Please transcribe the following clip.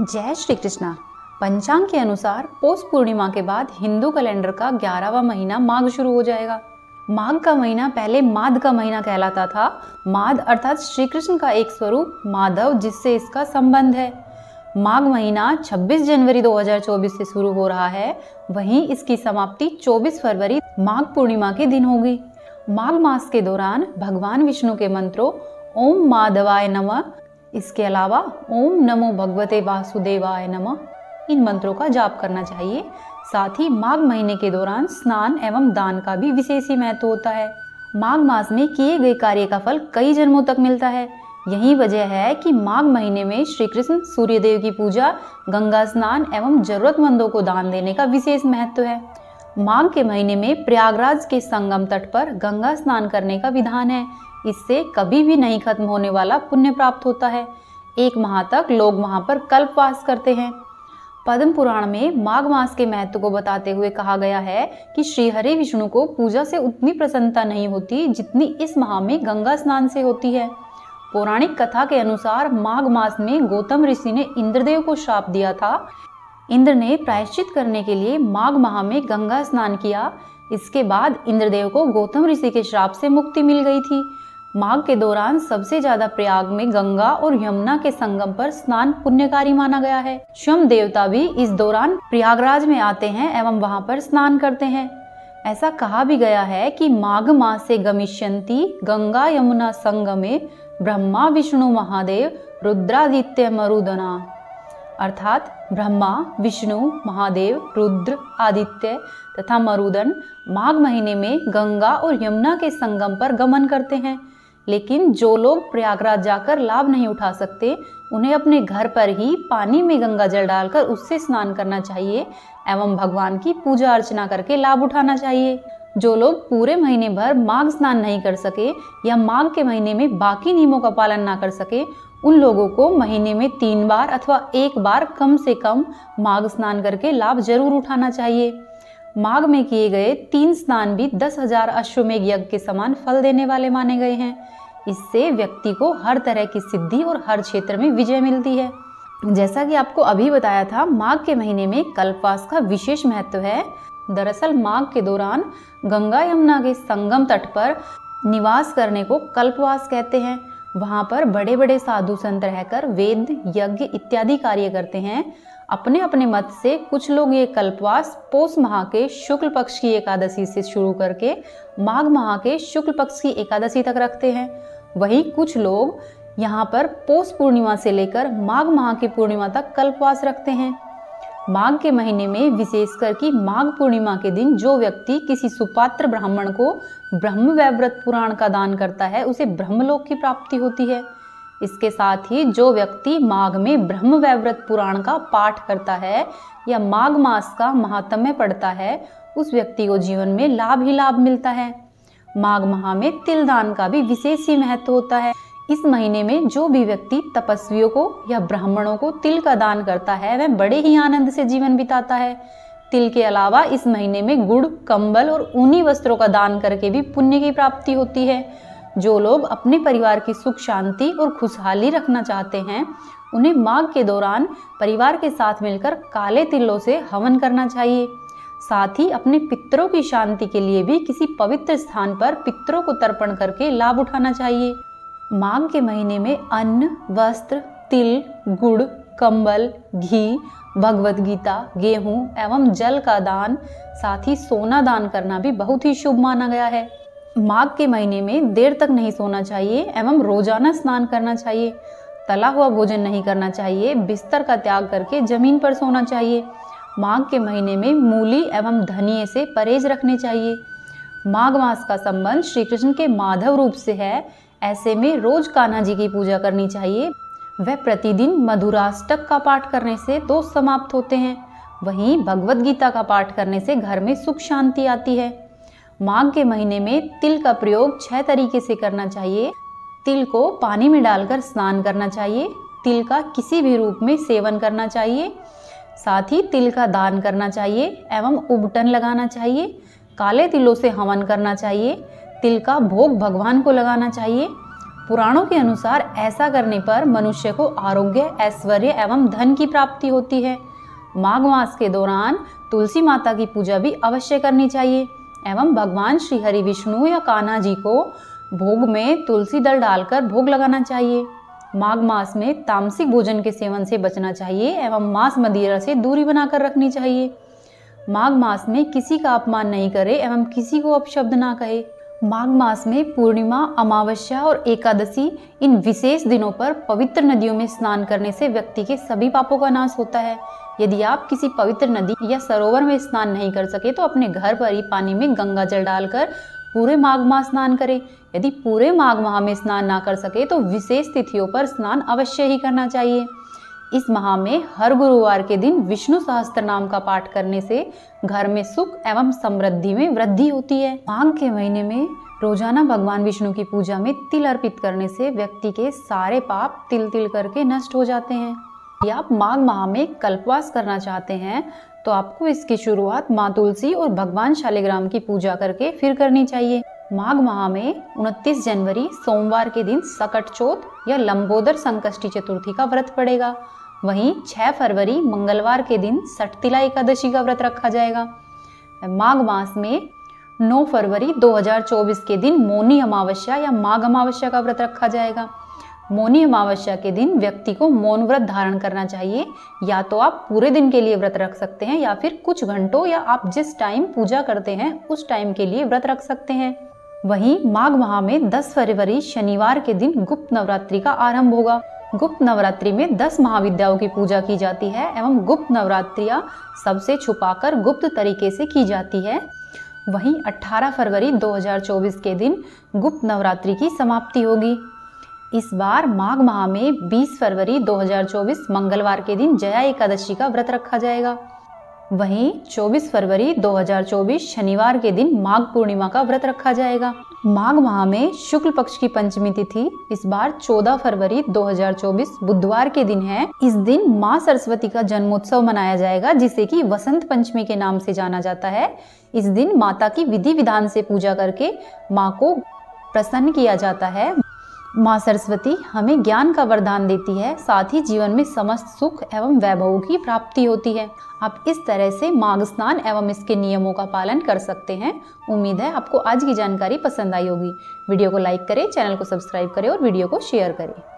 जय श्री कृष्णा पंचांग के अनुसार पोष पूर्णिमा के बाद हिंदू कैलेंडर का ग्यारहवा महीना माघ शुरू हो जाएगा। माघ का महीना पहले माध का महीना कहलाता था। माध अर्थात श्री कृष्ण का एक स्वरूप, माधव, जिससे इसका संबंध है। माघ महीना 26 जनवरी 2024 से शुरू हो रहा है। वहीं इसकी समाप्ति 24 फरवरी माघ पूर्णिमा के दिन होगी। माघ मास के दौरान भगवान विष्णु के मंत्रों, ओम माधवाय नमः इसके अलावा ओम नमो भगवते वासुदेवाय नमः। इन मंत्रों का जाप करना चाहिए। साथ ही माघ महीने के दौरान स्नान एवं दान का भी विशेष ही महत्व होता है। माघ मास में किए गए कार्य का फल कई जन्मों तक मिलता है। यही वजह है कि माघ महीने में श्री कृष्ण सूर्यदेव की पूजा, गंगा स्नान एवं जरूरतमंदों को दान देने का विशेष महत्व है। माघ के महीने में प्रयागराज के संगम तट पर गंगा स्नान करने का विधान है। इससे कभी भी नहीं खत्म होने वाला पुण्य प्राप्त होता है। एक माह तक लोग वहाँ पर कल्पवास करते हैं। पद्म पुराण में माघ मास के महत्व को बताते हुए कहा गया है कि श्री हरि विष्णु को पूजा से उतनी प्रसन्नता नहीं होती जितनी इस माह में गंगा स्नान से होती है। पौराणिक कथा के अनुसार माघ मास में गौतम ऋषि ने इंद्रदेव को श्राप दिया था। इंद्र ने प्रायश्चित करने के लिए माघ माह में गंगा स्नान किया। इसके बाद इंद्रदेव को गौतम ऋषि के श्राप से मुक्ति मिल गई थी। माघ के दौरान सबसे ज़्यादा प्रयाग में गंगा और यमुना के संगम पर स्नान पुण्यकारी माना गया है। स्वयं देवता भी इस दौरान प्रयागराज में आते हैं एवं वहाँ पर स्नान करते हैं। ऐसा कहा भी गया है कि माघ मास से गमिष्यंती गंगा यमुना संगमे ब्रह्मा, विष्णु, महादेव, रुद्रादित्य, मरुदना। अर्थात ब्रह्मा, विष्णु, महादेव, रुद्र, आदित्य तथा मरुदन माघ महीने में गंगा और यमुना के संगम पर गमन करते हैं। लेकिन जो लोग प्रयागराज जाकर लाभ नहीं उठा सकते, उन्हें अपने घर पर ही पानी में गंगा जल डालकर उससे स्नान करना चाहिए एवं भगवान की पूजा अर्चना करके लाभ उठाना चाहिए। जो लोग पूरे महीने भर माघ स्नान नहीं कर सके या माघ के महीने में बाकी नियमों का पालन ना कर सके, उन लोगों को महीने में तीन बार अथवा एक बार कम से कम माघ स्नान करके लाभ ज़रूर उठाना चाहिए। माघ में किए गए तीन स्नान भी दस हज़ार अश्वमेघ यज्ञ के समान फल देने वाले माने गए हैं। इससे व्यक्ति को हर तरह की सिद्धि और हर क्षेत्र में विजय मिलती है। जैसा कि आपको अभी बताया था, माघ के महीने में कल्पवास का विशेष महत्व है। दरअसल माघ के दौरान गंगा यमुना के संगम तट पर निवास करने को कल्पवास कहते हैं। वहाँ पर बड़े बड़े साधु संत रहकर वेद, यज्ञ इत्यादि कार्य करते हैं। अपने अपने मत से कुछ लोग ये कल्पवास पोष माह के शुक्ल पक्ष की एकादशी से शुरू करके माघ माह के शुक्ल पक्ष की एकादशी तक रखते हैं। वहीं कुछ लोग यहाँ पर पोष पूर्णिमा से लेकर माघ माह की पूर्णिमा तक कल्पवास रखते हैं। माघ के महीने में विशेषकर कि माघ पूर्णिमा के दिन जो व्यक्ति किसी सुपात्र ब्राह्मण को ब्रह्म वैव्रत पुराण का दान करता है, उसे ब्रह्मलोक की प्राप्ति होती है। इसके साथ ही जो व्यक्ति माघ में ब्रह्म वैव्रत पुराण का पाठ करता है या माघ मास का महात्म्य पढ़ता है, उस व्यक्ति को जीवन में लाभ ही लाभ मिलता है। माघ माह में तिल दान का भी विशेष ही महत्व होता है। इस महीने में जो भी व्यक्ति तपस्वियों को या ब्राह्मणों को तिल का दान करता है, वह बड़े ही आनंद से जीवन बिताता है। तिल के अलावा इस महीने में गुड़, कंबल और ऊनी वस्त्रों का दान करके भी पुण्य की प्राप्ति होती है। जो लोग अपने परिवार की सुख, शांति और खुशहाली रखना चाहते हैं, उन्हें माघ के दौरान परिवार के साथ मिलकर काले तिलों से हवन करना चाहिए। साथ ही अपने पितरों की शांति के लिए भी किसी पवित्र स्थान पर पितरों को तर्पण करके लाभ उठाना चाहिए। माघ के महीने में अन्न, वस्त्र, तिल, गुड़, कंबल, घी भगवत गीता गेहूँ एवं जल का दान, साथ ही सोना दान करना भी बहुत ही शुभ माना गया है। माघ के महीने में देर तक नहीं सोना चाहिए एवं रोज़ाना स्नान करना चाहिए। तला हुआ भोजन नहीं करना चाहिए, बिस्तर का त्याग करके ज़मीन पर सोना चाहिए। माघ के महीने में मूली एवं धनिए से परहेज रखने चाहिए। माघ मास का संबंध श्री कृष्ण के माधव रूप से है, ऐसे में रोज कान्हा जी की पूजा करनी चाहिए। वह प्रतिदिन मधुराष्टक का पाठ करने से दोष समाप्त होते हैं। वहीं भगवत गीता का पाठ करने से घर में सुख शांति आती है। माघ के महीने में तिल का प्रयोग छह तरीके से करना चाहिए। तिल को पानी में डालकर स्नान करना चाहिए। तिल का किसी भी रूप में सेवन करना चाहिए। साथ ही तिल का दान करना चाहिए एवं उबटन लगाना चाहिए। काले तिलों से हवन करना चाहिए। तिल का भोग भगवान को लगाना चाहिए। पुराणों के अनुसार ऐसा करने पर मनुष्य को आरोग्य, ऐश्वर्य एवं धन की प्राप्ति होती है। माघ मास के दौरान तुलसी माता की पूजा भी अवश्य करनी चाहिए। एवं भगवान श्री हरि विष्णु या कान्हा जी को भोग में तुलसी दल डालकर भोग लगाना चाहिए। माघ मास में तामसिक भोजन के सेवन से बचना चाहिए एवं मांस मदिरा से दूरी बनाकर रखनी चाहिए। माघ मास में किसी का अपमान नहीं करे एवं किसी को अपशब्द ना कहे। माघ मास में पूर्णिमा, अमावस्या और एकादशी इन विशेष दिनों पर पवित्र नदियों में स्नान करने से व्यक्ति के सभी पापों का नाश होता है। यदि आप किसी पवित्र नदी या सरोवर में स्नान नहीं कर सके तो अपने घर पर ही पानी में गंगा जल डालकर पूरे माघ माह स्नान करें। यदि पूरे माघ माह में स्नान ना कर सके तो विशेष तिथियों पर स्नान अवश्य ही करना चाहिए। इस माह में हर गुरुवार के दिन विष्णु सहस्त्र नाम का पाठ करने से घर में सुख एवं समृद्धि में वृद्धि होती है। माघ के महीने में रोज़ाना भगवान विष्णु की पूजा में तिल अर्पित करने से व्यक्ति के सारे पाप तिल तिल करके नष्ट हो जाते हैं। यदि आप माघ माह में कल्पवास करना चाहते हैं तो आपको इसकी शुरुआत माँ तुलसी और भगवान शालिग्राम की पूजा करके फिर करनी चाहिए। माघ माह में 29 जनवरी सोमवार के दिन सकट चौथ या लंबोदर संकष्टी चतुर्थी का व्रत पड़ेगा। वहीं 6 फरवरी मंगलवार के दिन सटतिला एकादशी का व्रत रखा जाएगा। माघ मास में 9 फरवरी 2024 के दिन मोनी अमावस्या या माघ अमावस्या का व्रत रखा जाएगा। मौनी अमावस्या के दिन व्यक्ति को मौन व्रत धारण करना चाहिए। या तो आप पूरे दिन के लिए व्रत रख सकते हैं या फिर कुछ घंटों या आप जिस टाइम पूजा करते हैं, उस टाइम के लिए व्रत रख सकते हैं। वहीं माघ माह में 10 फरवरी शनिवार के दिन गुप्त नवरात्रि का आरंभ होगा। गुप्त नवरात्रि में 10 महाविद्याओं की पूजा की जाती है एवं गुप्त नवरात्रियाँ सबसे छुपाकर गुप्त तरीके से की जाती है। वहीं 18 फरवरी 2024 के दिन गुप्त नवरात्रि की समाप्ति होगी। इस बार माघ माह में 20 फरवरी 2024 मंगलवार के दिन जया एकादशी का व्रत रखा जाएगा। वहीं 24 फरवरी 2024 शनिवार के दिन माघ पूर्णिमा का व्रत रखा जाएगा। माघ माह में शुक्ल पक्ष की पंचमी तिथि इस बार 14 फरवरी 2024 बुधवार के दिन है। इस दिन माँ सरस्वती का जन्मोत्सव मनाया जाएगा, जिसे कि वसंत पंचमी के नाम से जाना जाता है। इस दिन माता की विधि विधान से पूजा करके माँ को प्रसन्न किया जाता है। माँ सरस्वती हमें ज्ञान का वरदान देती है, साथ ही जीवन में समस्त सुख एवं वैभव की प्राप्ति होती है। आप इस तरह से माघ स्नान एवं इसके नियमों का पालन कर सकते हैं। उम्मीद है आपको आज की जानकारी पसंद आई होगी। वीडियो को लाइक करें, चैनल को सब्सक्राइब करें और वीडियो को शेयर करें।